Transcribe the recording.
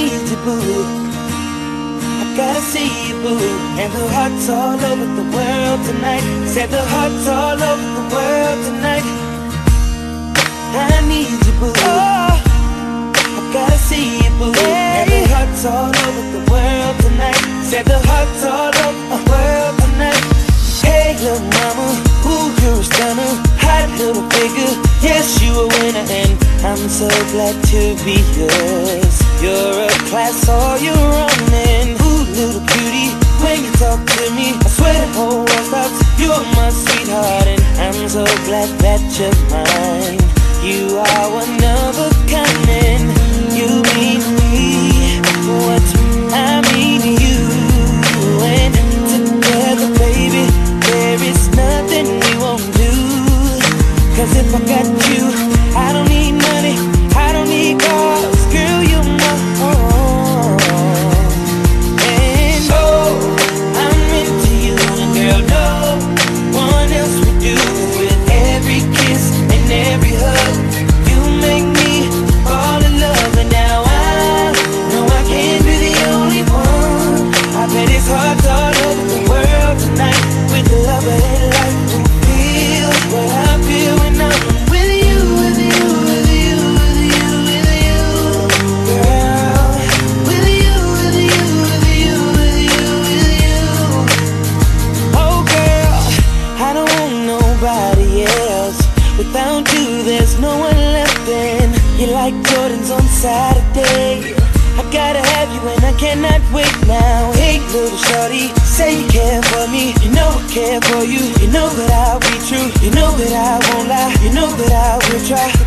need you, boo. I gotta see you, boo. And the hearts all over the world tonight. Said the hearts all over the world tonight. I need you, boo. Oh, I gotta see you, boo. And the hearts all over the world tonight. Said the hearts all over the world tonight. Hey, little mama, ooh, you're a stunner. Hot little figure, yes, you a winner, and I'm so glad to be yours. Glad that you're mine. You are one of a kind, and you mean me what I mean you. And together, baby, there is nothing we won't do. Cause if I got you, I don't there's no one left. And you're like Jordans on Saturday. I gotta have you and I cannot wait now. Hey, little shorty, say you care for me. You know I care for you. You know that I'll be true. You know that I won't lie. You know that I will try.